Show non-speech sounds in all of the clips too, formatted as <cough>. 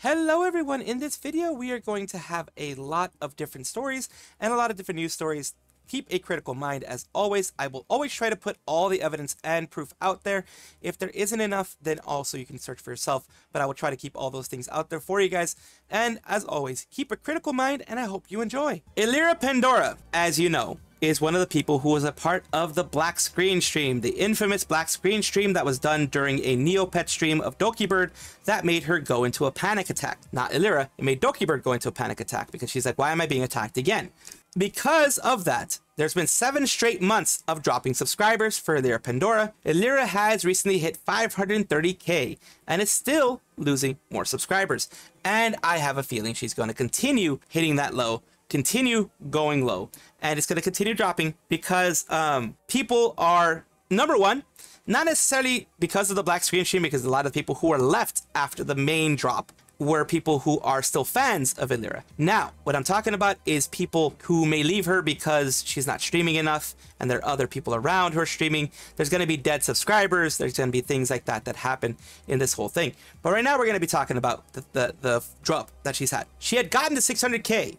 Hello everyone, in this video we are going to have a lot of different stories and a lot of different news stories. Keep a critical mind as always. I will always try to put all the evidence and proof out there. If there isn't enough, then also you can search for yourself, but I will try to keep all those things out there for you guys. And as always, keep a critical mind and I hope you enjoy. Elira Pendora, as you know, is one of the people who was a part of the black screen stream, the infamous black screen stream that was done during a Neopet stream of Doki Bird that made her go into a panic attack. Not Elira, it made Doki Bird go into a panic attack because she's like, why am I being attacked again? Because of that, there's been seven straight months of dropping subscribers for Elira Pendora. Elira has recently hit 530k and is still losing more subscribers. And I have a feeling she's going to continue hitting that low continue going low and it's going to continue dropping because um, people are number one not necessarily because of the black screen stream because a lot of people who are left after the main drop were people who are still fans of Elira. Now, what I'm talking about is people who may leave her because she's not streaming enough and there are other people around who are streaming. There's going to be dead subscribers. There's going to be things like that that happen in this whole thing. But right now, we're going to be talking about the, the, the drop that she's had. She had gotten to 600k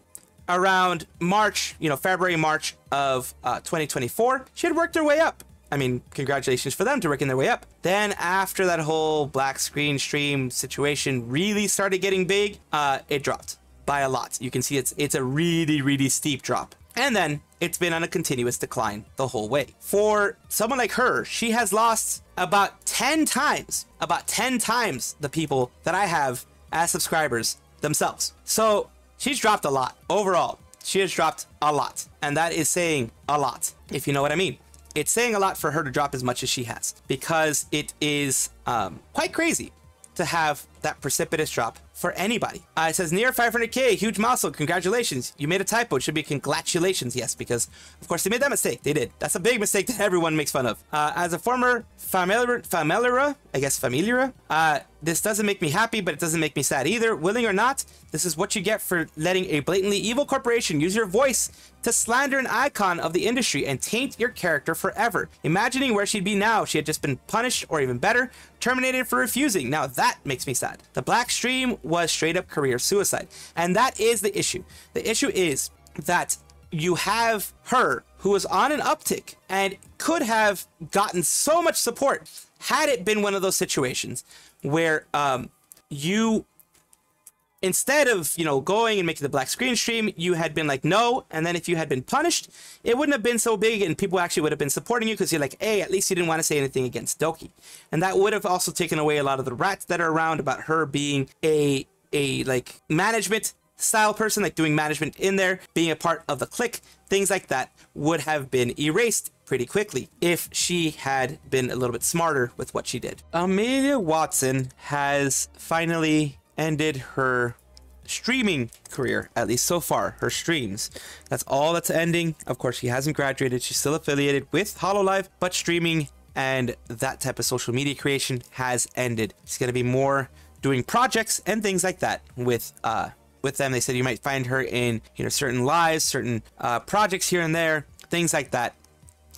around March, you know, February, March of uh, 2024, she had worked her way up. I mean, congratulations for them to working their way up. Then after that whole black screen stream situation really started getting big, uh, it dropped by a lot. You can see it's it's a really, really steep drop. And then it's been on a continuous decline the whole way. For someone like her, she has lost about 10 times, about 10 times the people that I have as subscribers themselves. So she's dropped a lot overall. She has dropped a lot, and that is saying a lot, if you know what I mean. It's saying a lot for her to drop as much as she has because it is um, quite crazy to have that precipitous drop for anybody. Uh, it says near 500k, huge muscle. Congratulations. You made a typo. It should be congratulations. Yes, because of course they made that mistake. They did. That's a big mistake that everyone makes fun of. Uh, as a former familiar, familiar, I guess familiar, uh, this doesn't make me happy, but it doesn't make me sad either. Willing or not, this is what you get for letting a blatantly evil corporation use your voice to slander an icon of the industry and taint your character forever. Imagining where she'd be now if she had just been punished or even better, terminated for refusing. Now that makes me sad. The black stream was straight up career suicide. And that is the issue. The issue is that you have her who was on an uptick and could have gotten so much support had it been one of those situations where um, you instead of you know going and making the black screen stream you had been like no and then if you had been punished it wouldn't have been so big and people actually would have been supporting you because you're like hey at least you didn't want to say anything against doki. And that would have also taken away a lot of the rats that are around about her being a a like management style person like doing management in there being a part of the clique things like that would have been erased pretty quickly if she had been a little bit smarter with what she did amelia watson has finally ended her streaming career, at least so far, her streams. That's all that's ending. Of course, she hasn't graduated. She's still affiliated with Hololive, but streaming and that type of social media creation has ended. It's going to be more doing projects and things like that with uh with them. They said you might find her in you know certain lives, certain uh, projects here and there, things like that.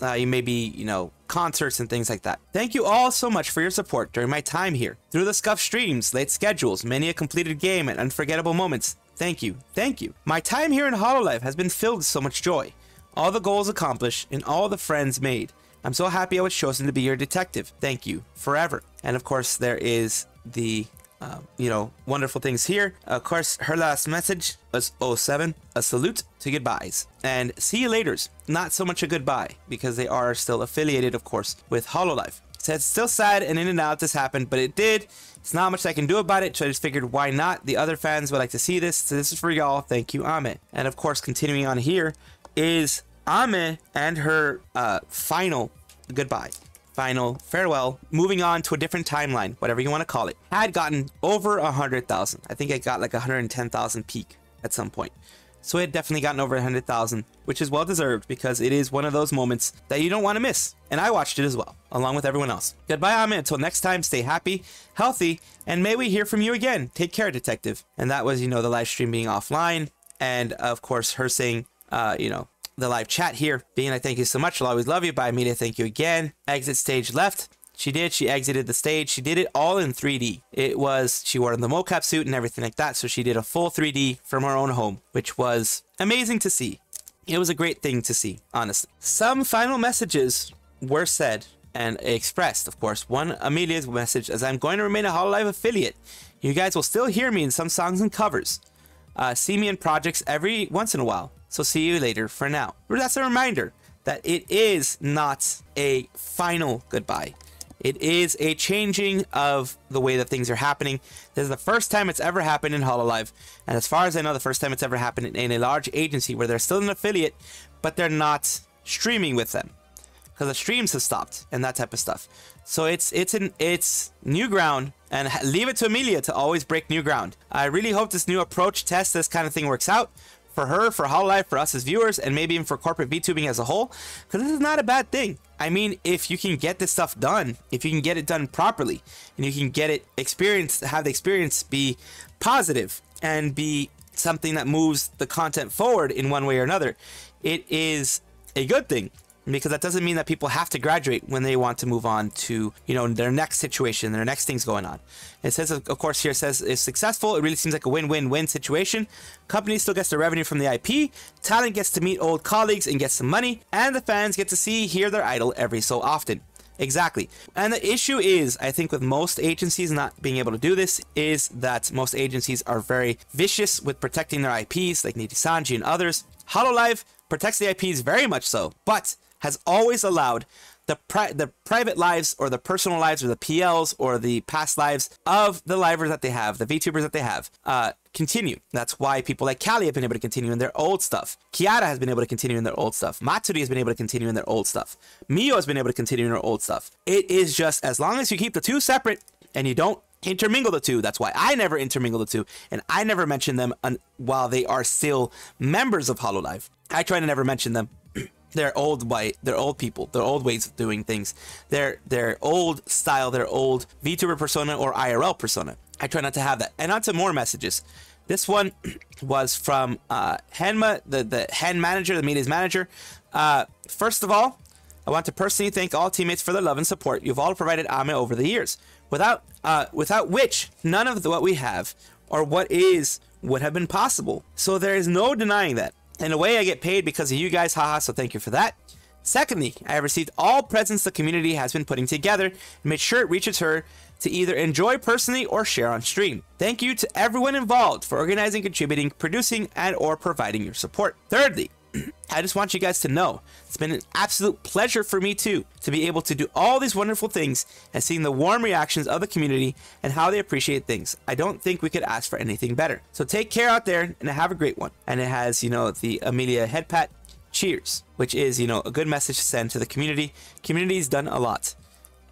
Uh, you may be you know concerts, and things like that. Thank you all so much for your support during my time here. Through the scuff streams, late schedules, many a completed game, and unforgettable moments. Thank you, thank you. My time here in Hololive has been filled with so much joy. All the goals accomplished, and all the friends made. I'm so happy I was chosen to be your detective. Thank you, forever. And of course, there is the uh, you know, wonderful things here. Of course, her last message was 07, a salute to goodbyes. And see you laters. Not so much a goodbye, because they are still affiliated, of course, with Hololive. So it's still sad and in and out this happened, but it did. It's not much I can do about it, so I just figured why not? The other fans would like to see this, so this is for y'all. Thank you, Ame. And of course, continuing on here is Ame and her uh, final goodbye final farewell, moving on to a different timeline, whatever you want to call it, had gotten over a 100,000. I think it got like 110,000 peak at some point. So it had definitely gotten over 100,000, which is well deserved because it is one of those moments that you don't want to miss. And I watched it as well, along with everyone else. Goodbye, Ame. Until next time, stay happy, healthy, and may we hear from you again. Take care, detective. And that was, you know, the live stream being offline. And of course, her saying, uh, you know, the live chat here. Being I thank you so much. I'll always love you. Bye, media, thank you again. Exit stage left. She did. She exited the stage. She did it all in 3D. It was, she wore the mocap suit and everything like that. So she did a full 3D from her own home, which was amazing to see. It was a great thing to see, honestly. Some final messages were said and expressed, of course. One, Amelia's message, as I'm going to remain a Hololive affiliate. You guys will still hear me in some songs and covers. Uh, see me in projects every once in a while. So see you later for now. That's a reminder that it is not a final goodbye. It is a changing of the way that things are happening. This is the first time it's ever happened in Hololive, and as far as I know, the first time it's ever happened in a large agency where they're still an affiliate, but they're not streaming with them because the streams have stopped and that type of stuff. So it's it's an it's new ground, and leave it to Amelia to always break new ground. I really hope this new approach test this kind of thing works out for her, for Hololive, for us as viewers, and maybe even for corporate VTubing as a whole, because this is not a bad thing. I mean, if you can get this stuff done, if you can get it done properly, and you can get it experience, have the experience be positive and be something that moves the content forward in one way or another, it is a good thing because that doesn't mean that people have to graduate when they want to move on to you know their next situation their next things going on it says of course here it says if successful it really seems like a win-win-win situation company still gets the revenue from the ip talent gets to meet old colleagues and get some money and the fans get to see hear their idol every so often Exactly. And the issue is, I think, with most agencies not being able to do this, is that most agencies are very vicious with protecting their IPs, like Nijisanji and others. Hololive protects the IPs very much so, but has always allowed the pri- the private lives or the personal lives or the PLs or the past lives of the livers that they have, the VTubers that they have, uh, continue. That's why people like Calli have been able to continue in their old stuff. Kiara has been able to continue in their old stuff. Matsuri has been able to continue in their old stuff. Mio has been able to continue in her old stuff. It is just as long as you keep the two separate and you don't intermingle the two. That's why I never intermingle the two, and I never mention them un- while they are still members of Hololive. I try to never mention them their old white, their old people, their old ways of doing things, their their old style, their old VTuber persona or IRL persona. I try not to have that. And on to more messages. This one <clears throat> was from uh, Henma, the, the Hen manager, the media's manager. Uh, first of all, I want to personally thank all teammates for their love and support you've all provided Ame over the years. Without uh, without which none of the, what we have or what is would have been possible. So there is no denying that. In a way, I get paid because of you guys, haha, so thank you for that. Secondly, I have received all presents the community has been putting together and made sure it reaches her to either enjoy personally or share on stream. Thank you to everyone involved for organizing, contributing, producing, and or providing your support. Thirdly, I just want you guys to know it's been an absolute pleasure for me too to be able to do all these wonderful things and seeing the warm reactions of the community and how they appreciate things. I don't think we could ask for anything better. So take care out there and have a great one. And it has, you know, the Amelia head pat cheers, which is, you know, a good message to send to the community. Community's done a lot.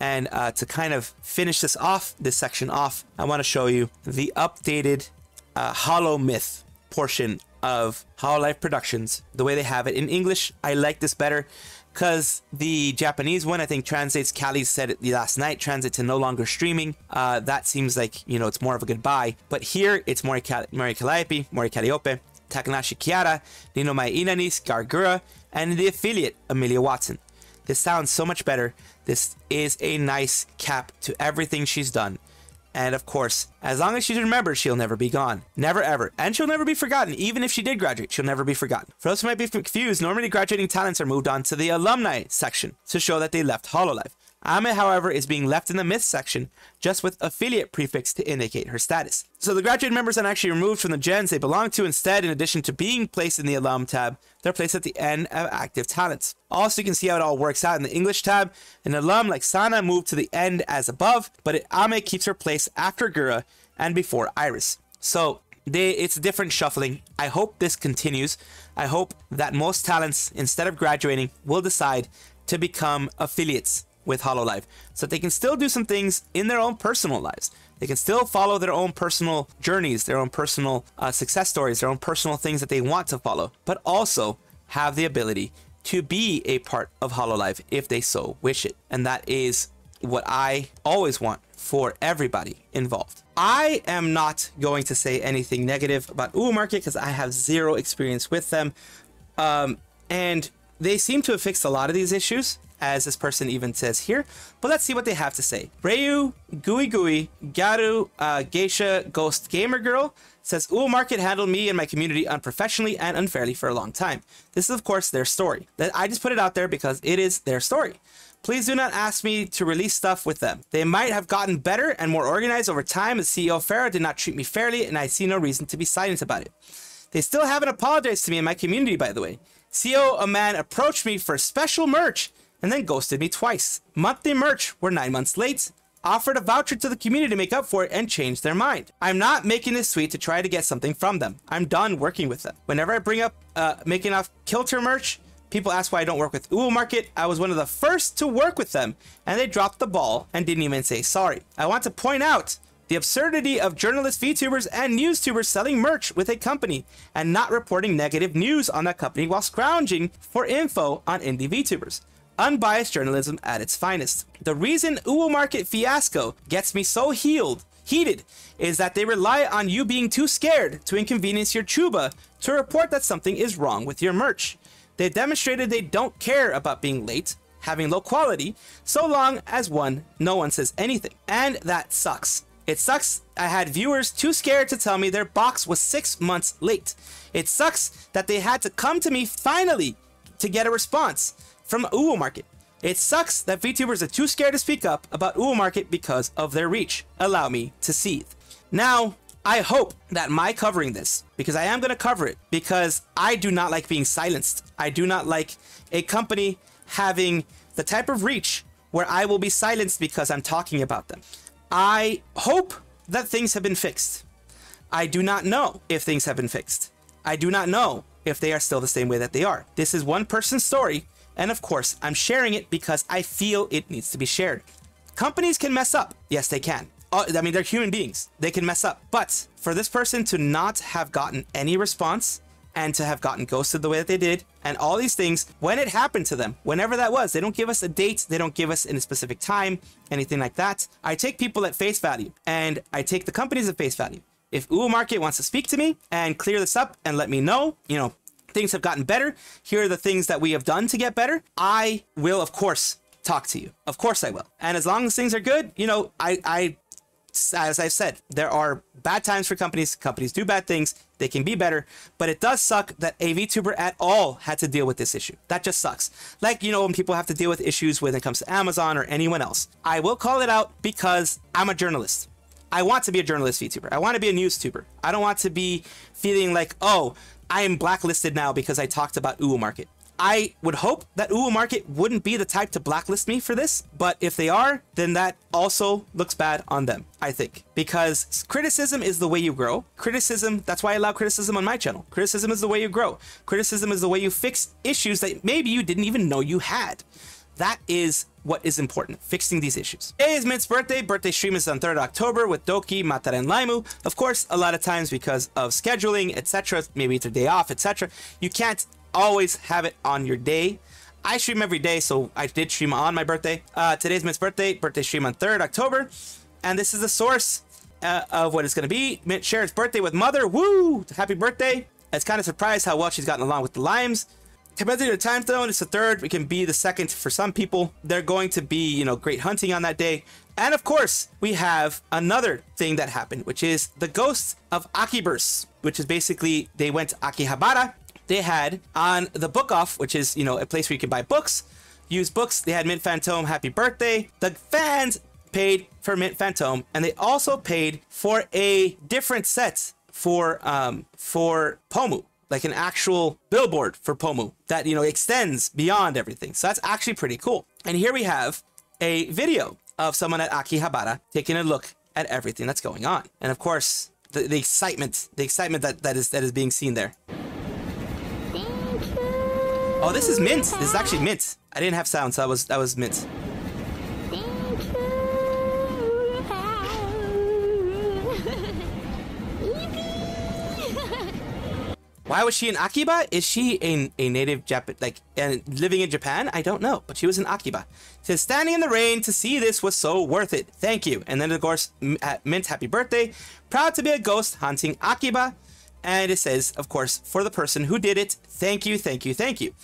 And uh, to kind of finish this off, this section off, I want to show you the updated uh, Holo Myth portion of Hololive Productions, the way they have it. In English, I like this better because the Japanese one, I think, translates, Calli said it last night, translates to no longer streaming. Uh, that seems like, you know, it's more of a goodbye. But here, it's Mori, Cal- Mori Calliope, Mori Calliope, Takanashi Kiara, Ninomae Ina'nis, Gargura, and the affiliate, Amelia Watson. This sounds so much better. This is a nice cap to everything she's done. And of course, as long as she's remembered, she'll never be gone. Never ever. And she'll never be forgotten. Even if she did graduate, she'll never be forgotten. For those who might be confused, normally graduating talents are moved on to the alumni section to show that they left Hololive. Ame, however, is being left in the myth section just with affiliate prefix to indicate her status. So the graduate members are actually removed from the gens they belong to. Instead, in addition to being placed in the alum tab, they're placed at the end of active talents. Also, you can see how it all works out in the English tab. An alum like Sana moved to the end as above, but Ame keeps her place after Gura and before Iris. So they, it's a different shuffling. I hope this continues. I hope that most talents, instead of graduating, will decide to become affiliates with Hololive so they can still do some things in their own personal lives. They can still follow their own personal journeys, their own personal uh, success stories, their own personal things that they want to follow, but also have the ability to be a part of Hololive if they so wish it. And that is what I always want for everybody involved. I am not going to say anything negative about Uwu Market because I have zero experience with them. Um, and they seem to have fixed a lot of these issues as this person even says here. But let's see what they have to say. Ryu, Gooey Gooey, Garu, uh, Geisha, Ghost Gamer Girl says Uwu Market handled me and my community unprofessionally and unfairly for a long time. This is of course their story. I just put it out there because it is their story. Please do not ask me to release stuff with them. They might have gotten better and more organized over time. The CEO Farah did not treat me fairly, and I see no reason to be silent about it. They still haven't apologized to me and my community, by the way. CEO a man approached me for special merch and then ghosted me twice. Monthly merch were nine months late. Offered a voucher to the community to make up for it and change their mind. I'm not making this tweet to try to get something from them. I'm done working with them. Whenever I bring up uh, making off Kilter merch, People ask why I don't work with Uwu Market. I was one of the first to work with them, and they dropped the ball and didn't even say sorry. I want to point out the absurdity of journalist VTubers and NewsTubers selling merch with a company and not reporting negative news on that company while scrounging for info on indie VTubers. Unbiased journalism at its finest. The reason Uwu Market fiasco gets me so healed heated is that they rely on you being too scared to inconvenience your chuba to report that something is wrong with your merch. They've demonstrated they don't care about being late, having low quality, so long as one, no one says anything. And that sucks. It sucks I had viewers too scared to tell me their box was six months late. It sucks that they had to come to me finally to get a response from Uwu Market. It sucks that VTubers are too scared to speak up about Uwu Market because of their reach. Allow me to seethe. Now, I hope that my covering this, because I am going to cover it, because I do not like being silenced. I do not like a company having the type of reach where I will be silenced because I'm talking about them. I hope that things have been fixed. I do not know if things have been fixed. I do not know if they are still the same way that they are. This is one person's story, and of course, I'm sharing it because I feel it needs to be shared. Companies can mess up. Yes, they can. Uh, I mean, they're human beings. They can mess up. But for this person to not have gotten any response and to have gotten ghosted the way that they did and all these things when it happened to them, whenever that was, they don't give us a date, they don't give us in a specific time, anything like that. I take people at face value and I take the companies at face value. If Uwu Market wants to speak to me and clear this up and let me know, you know, things have gotten better. Here are the things that we have done to get better. I will, of course, talk to you. Of course I will. And as long as things are good, you know, I, I as I've said, there are bad times for companies. Companies do bad things. They can be better, but it does suck that a VTuber at all had to deal with this issue. That just sucks. Like, you know, when people have to deal with issues when it comes to Amazon or anyone else. I will call it out because I'm a journalist. I want to be a journalist VTuber. I want to be a news tuber. I don't want to be feeling like, oh, I am blacklisted now because I talked about Uwu Market. I would hope that Uwu Market wouldn't be the type to blacklist me for this, but if they are, then that also looks bad on them, I think. Because criticism is the way you grow. Criticism, that's why I allow criticism on my channel. Criticism is the way you grow. Criticism is the way you fix issues that maybe you didn't even know you had. That is what is important, fixing these issues. Today is Mint's birthday. Birthday stream is on 3rd October with Doki, Matar, and Laimu. Of course, a lot of times because of scheduling, etc., maybe it's a day off, etc., you can't always have it on your day. I stream every day, so I did stream on my birthday. Uh, today's Mint's birthday, birthday stream on 3rd October. And this is the source uh, of what it's going to be. Mint shares birthday with mother. Woo! Happy birthday. It's kind of surprised how well she's gotten along with the limes. Compared to the time zone, it's the third. We can be the second for some people. They're going to be, you know, great hunting on that day. And of course, we have another thing that happened, which is the ghosts of Akiverse, which is basically they went to Akihabara they had on the book off, which is, you know, a place where you can buy books, use books. They had Mint Fantome Happy Birthday. The fans paid for Mint Fantome and they also paid for a different set for um for Pomu like an actual billboard for Pomu that you know extends beyond everything. So that's actually pretty cool. And here we have a video of someone at Akihabara taking a look at everything that's going on. And of course, the, the excitement, the excitement that, that is that is being seen there. Oh, this is mint. This is actually mint. I didn't have sound, so that was that was mint. Why was she in Akiba? Is she a, a native Japan, like, and living in Japan? I don't know, but she was in Akiba. Says, standing in the rain to see this was so worth it. Thank you. And then, of course, Mint, happy birthday. Proud to be a ghost hunting Akiba. And it says, of course, for the person who did it, thank you, thank you, thank you.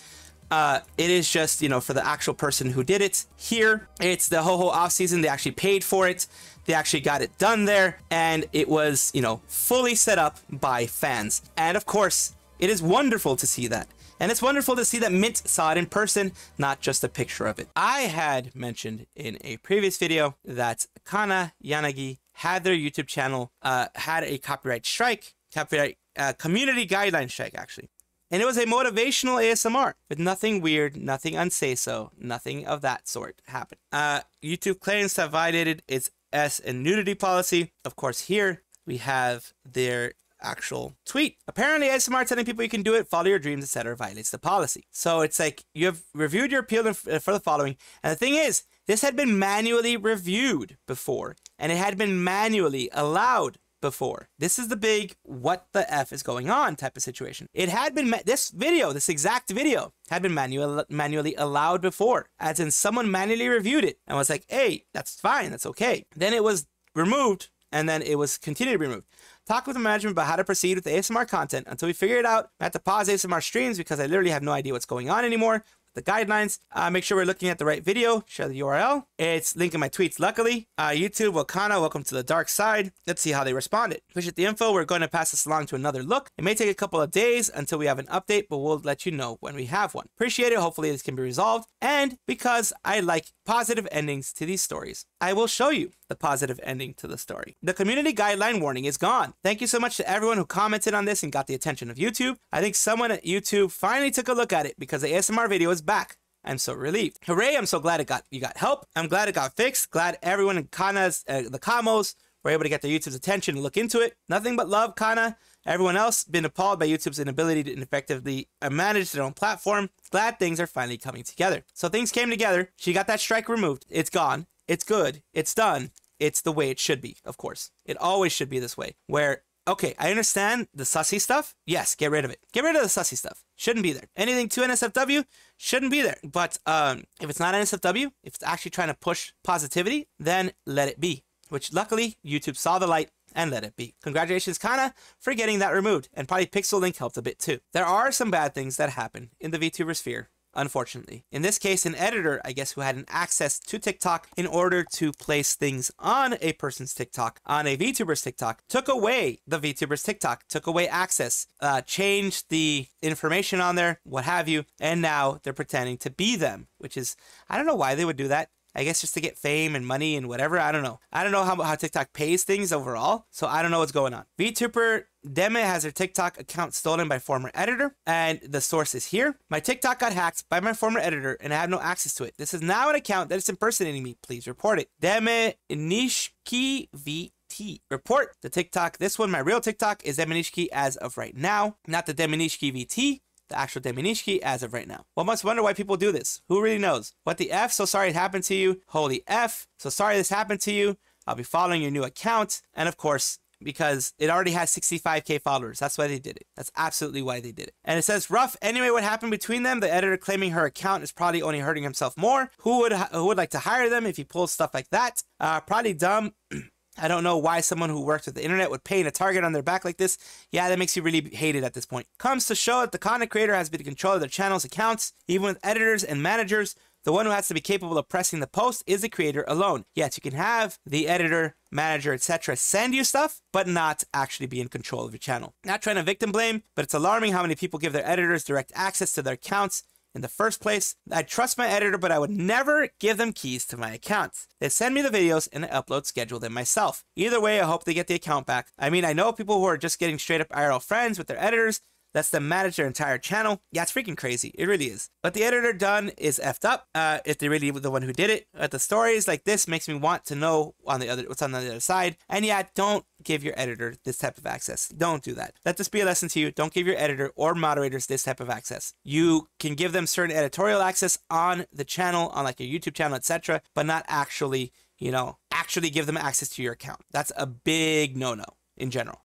Uh, it is just, you know, for the actual person who did it. Here, it's the ho ho off season. They actually paid for it. They actually got it done there. And it was, you know, fully set up by fans. And of course, it is wonderful to see that. And it's wonderful to see that Mint saw it in person, not just a picture of it. I had mentioned in a previous video that Kanna Yanagi had their YouTube channel, uh, had a copyright strike, copyright uh, community guideline strike, actually. And it was a motivational ASMR with nothing weird, nothing unsay so, nothing of that sort happened. Uh, YouTube claims to have violated its S and nudity policy. Of course, here we have their actual tweet. Apparently, ASMR telling people you can do it, follow your dreams, etc., violates the policy. So it's like you have reviewed your appeal uh, for the following. And the thing is, this had been manually reviewed before, and it had been manually allowed before. This is the big what the F is going on type of situation. It had been, this video, this exact video, had been manual, manually allowed before, as in someone manually reviewed it and was like, hey, that's fine, that's okay. Then it was removed and then it was continued to be removed. Talk with the management about how to proceed with the ASMR content until we figure it out. I have to pause ASMR streams because I literally have no idea what's going on anymore the guidelines. Uh, make sure we're looking at the right video. Share the URL. It's linked in my tweets, luckily. Uh, YouTube, Wakana, welcome to the dark side. Let's see how they responded. Appreciate the info. We're going to pass this along to another look. It may take a couple of days until we have an update, but we'll let you know when we have one. Appreciate it. Hopefully this can be resolved. And because I like positive endings to these stories, I will show you the positive ending to the story. The community guideline warning is gone. Thank you so much to everyone who commented on this and got the attention of YouTube. I think someone at YouTube finally took a look at it because the ASMR video is back. I'm so relieved. Hooray, I'm so glad it got you got help. I'm glad it got fixed. Glad everyone in Kanna's, uh, the Kamos, were able to get their YouTube's attention and look into it. Nothing but love, Kanna. Everyone else been appalled by YouTube's inability to effectively uh, manage their own platform. Glad things are finally coming together. So things came together. She got that strike removed. It's gone. It's good. It's done. It's the way it should be, of course. It always should be this way, where okay, I understand the sussy stuff. Yes, get rid of it. Get rid of the sussy stuff. Shouldn't be there. Anything to NSFW shouldn't be there. But um, if it's not NSFW, if it's actually trying to push positivity, then let it be. Which luckily YouTube saw the light and let it be. Congratulations, Kanna, for getting that removed, and probably Pixel Link helped a bit too. There are some bad things that happen in the VTuber sphere unfortunately. In this case, an editor, I guess, who had an access to TikTok in order to place things on a person's TikTok, on a VTuber's TikTok, took away the VTuber's TikTok, took away access, uh, changed the information on there, what have you, and now they're pretending to be them, which is, I don't know why they would do that. I guess just to get fame and money and whatever. I don't know. I don't know how, how TikTok pays things overall. So I don't know what's going on. VTuber Deme has her TikTok account stolen by former editor, and the source is here. My TikTok got hacked by my former editor, and I have no access to it. This is now an account that is impersonating me. Please report it. Deme Nishki VT. Report the TikTok. This one, my real TikTok, is Deminishki as of right now, not the Deminishki VT the actual Deminishki as of right now. One must wonder why people do this. Who really knows? What the F? So sorry it happened to you. Holy F. So sorry this happened to you. I'll be following your new account. And of course, because it already has 65k followers. That's why they did it. That's absolutely why they did it. And it says rough. Anyway, what happened between them? The editor claiming her account is probably only hurting himself more. Who would who would like to hire them if he pulls stuff like that? Uh, probably dumb. <clears throat> I don't know why someone who works with the internet would paint a target on their back like this. Yeah, that makes you really hate it at this point. Comes to show that the content creator has been in control of their channel's accounts, even with editors and managers. The one who has to be capable of pressing the post is the creator alone. Yes, you can have the editor, manager, etc. send you stuff, but not actually be in control of your channel. Not trying to victim blame, but it's alarming how many people give their editors direct access to their accounts in the first place. I trust my editor, but I would never give them keys to my accounts. They send me the videos and I upload schedule them myself. Either way, I hope they get the account back. I mean, I know people who are just getting straight up IRL friends with their editors that's them manage their entire channel. Yeah, it's freaking crazy. It really is. But the editor done is effed up. Uh, if they really were the one who did it. But the stories like this makes me want to know on the other what's on the other side. And yeah, don't give your editor this type of access. Don't do that. Let this be a lesson to you. Don't give your editor or moderators this type of access. You can give them certain editorial access on the channel, on like your YouTube channel, etc., but not actually, you know, actually give them access to your account. That's a big no-no in general.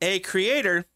A creator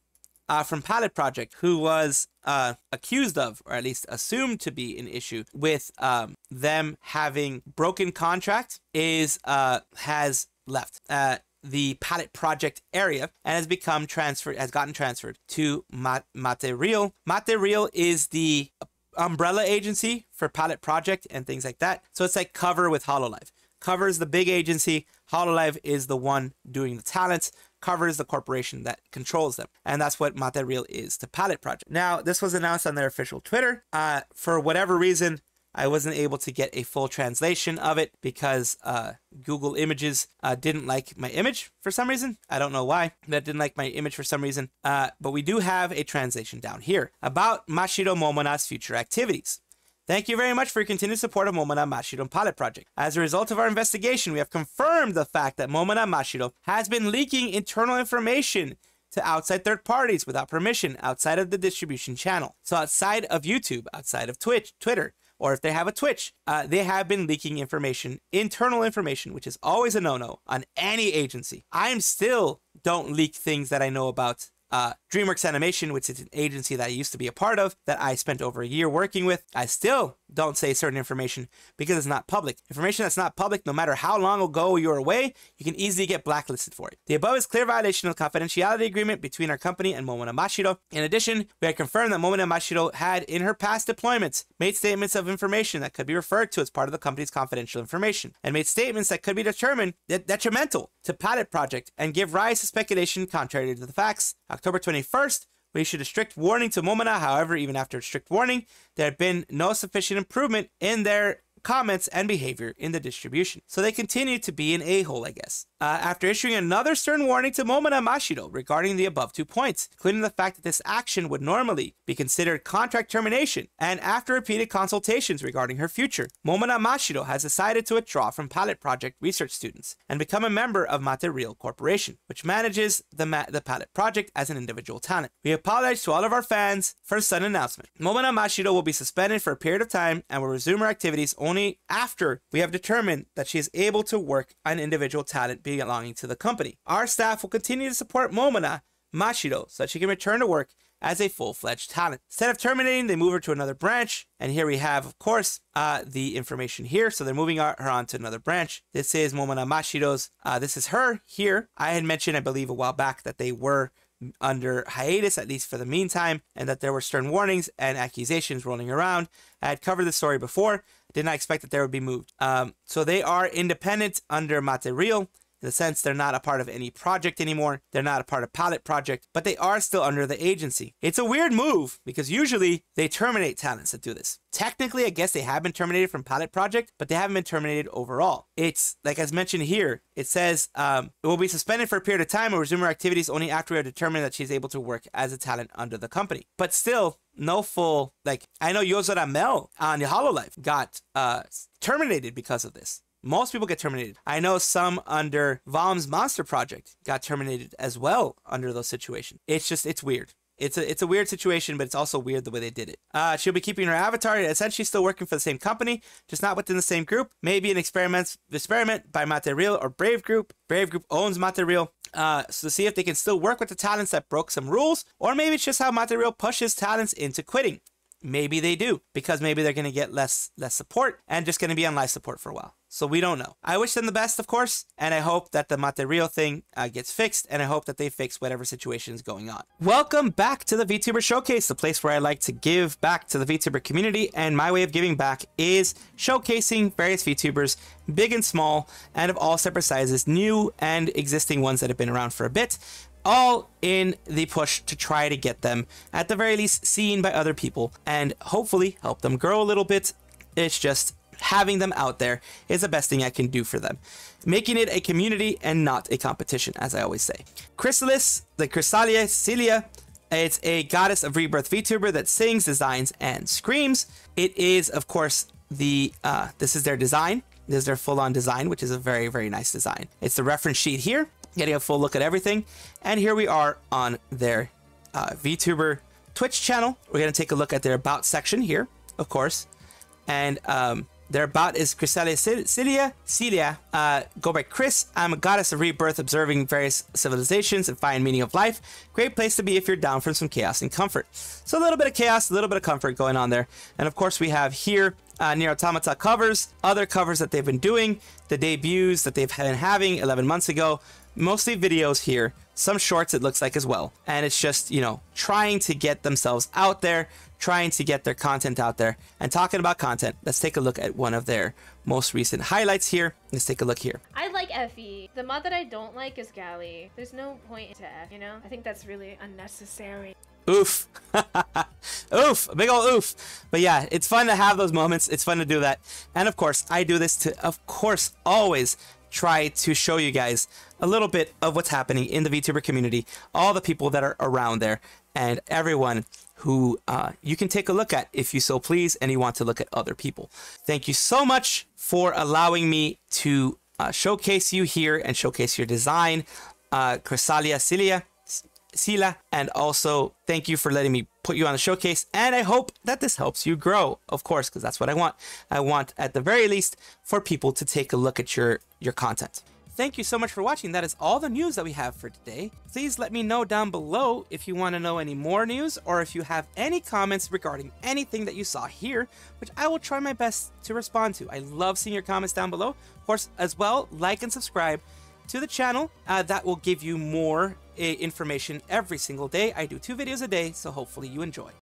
uh, from Palette Project, who was uh, accused of, or at least assumed to be an issue with um, them having broken contract, is uh, has left. Uh, the Palette Project area and has become transferred, has gotten transferred to Mat- Material. Material is the umbrella agency for Palette Project and things like that. So it's like Cover with Hololive. Cover is the big agency. Hololive is the one doing the talents. Cover is the corporation that controls them. And that's what Material is to Palette Project. Now, this was announced on their official Twitter. Uh, for whatever reason, I wasn't able to get a full translation of it because uh, Google Images uh, didn't like my image for some reason. I don't know why. That didn't like my image for some reason. Uh, but we do have a translation down here about Mashiro Momona's future activities. Thank you very much for your continued support of Momona Mashiro Palette Project. As a result of our investigation, we have confirmed the fact that Momona Mashiro has been leaking internal information to outside third parties without permission outside of the distribution channel. So outside of YouTube, outside of Twitch, Twitter, or if they have a Twitch, uh, they have been leaking information, internal information, which is always a no-no on any agency. I am still don't leak things that I know about uh, DreamWorks Animation, which is an agency that I used to be a part of, that I spent over a year working with. I still don't say certain information because it's not public. Information that's not public, no matter how long ago you're away, you can easily get blacklisted for it. The above is clear violation of confidentiality agreement between our company and Momona Mashiro. In addition, we have confirmed that Momona Mashiro had, in her past deployments, made statements of information that could be referred to as part of the company's confidential information, and made statements that could be determined detrimental to Palette Project and give rise to speculation contrary to the facts. October 21st, we issued a strict warning to Momona. However, even after a strict warning, there had been no sufficient improvement in their comments and behavior in the distribution. So they continue to be an a-hole, I guess. Uh, after issuing another stern warning to Momona Mashiro regarding the above two points, including the fact that this action would normally be considered contract termination, and after repeated consultations regarding her future, Momona Mashiro has decided to withdraw from Palette Project research students and become a member of Material Corporation, which manages the, Ma- the Palette Project as an individual talent. We apologize to all of our fans for sudden announcement. Momona Mashiro will be suspended for a period of time and will resume her activities only after we have determined that she is able to work an individual talent belonging to the company. Our staff will continue to support Momona Mashiro so that she can return to work as a full-fledged talent. Instead of terminating, they move her to another branch. And here we have, of course, uh, the information here. So they're moving her on to another branch. This is Momona Mashiro's. Uh, this is her here. I had mentioned, I believe, a while back that they were under hiatus, at least for the meantime, and that there were stern warnings and accusations rolling around. I had covered the story before, did not expect that they would be moved. Um, so they are independent under Material. In the sense, they're not a part of any project anymore. They're not a part of Palette Project, but they are still under the agency. It's a weird move because usually they terminate talents that do this. Technically, I guess they have been terminated from Palette Project, but they haven't been terminated overall. It's like as mentioned here, it says um, it will be suspended for a period of time and resume her activities only after we have determined that she's able to work as a talent under the company. But still, no full like I know Yozora Mel on the Hololive got uh terminated because of this. Most people get terminated. I know some under Vom's Monster Project got terminated as well under those situations. It's just it's weird. It's a it's a weird situation, but it's also weird the way they did it. Uh, she'll be keeping her avatar, essentially still working for the same company, just not within the same group. Maybe an experiment experiment by Material or Brave Group. Brave Group owns Material. Uh, so to see if they can still work with the talents that broke some rules, or maybe it's just how Material pushes talents into quitting. Maybe they do, because maybe they're going to get less less support and just going to be on life support for a while. So we don't know. I wish them the best, of course, and I hope that the Material thing uh, gets fixed, and I hope that they fix whatever situation is going on. Welcome back to the VTuber Showcase, the place where I like to give back to the VTuber community, and my way of giving back is showcasing various VTubers, big and small, and of all separate sizes, new and existing ones that have been around for a bit, all in the push to try to get them, at the very least, seen by other people and hopefully help them grow a little bit. It's just having them out there is the best thing I can do for them, making it a community and not a competition, as I always say. Chrysalis, the Chrysalia Csilla, it's a goddess of rebirth VTuber that sings, designs, and screams. It is, of course, the uh, this is their design. This is their full-on design, which is a very, very nice design. It's the reference sheet here getting a full look at everything. And here we are on their uh, VTuber Twitch channel. We're going to take a look at their about section here, of course. And um, their about is Chrysalia. Csilla. Uh, go by Chris. I'm a goddess of rebirth, observing various civilizations and find meaning of life. Great place to be if you're down for some chaos and comfort. So a little bit of chaos, a little bit of comfort going on there. And of course, we have here uh, Nier Automata covers, other covers that they've been doing, the debuts that they've been having 11 months ago. Mostly videos here, some shorts it looks like as well. And it's just, you know, trying to get themselves out there, trying to get their content out there. And talking about content, let's take a look at one of their most recent highlights here. Let's take a look here. I like Effie. The mod that I don't like is Galley. There's no point to F, you know? I think that's really unnecessary. Oof. <laughs> oof. Big old oof. But yeah, it's fun to have those moments. It's fun to do that. And of course, I do this to, of course, always try to show you guys a little bit of what's happening in the VTuber community, all the people that are around there, and everyone who uh, you can take a look at if you so please and you want to look at other people. Thank you so much for allowing me to uh, showcase you here and showcase your design, uh, Chrysalia Csilla. Sila, and also thank you for letting me put you on the showcase. And I hope that this helps you grow, of course, because that's what I want. I want, at the very least, for people to take a look at your your content. Thank you so much for watching. That is all the news that we have for today. Please let me know down below if you want to know any more news or if you have any comments regarding anything that you saw here, which I will try my best to respond to. I love seeing your comments down below. Of course, as well, like and subscribe to the channel. Uh, that will give you more uh, information every single day. I do two videos a day, so hopefully you enjoy.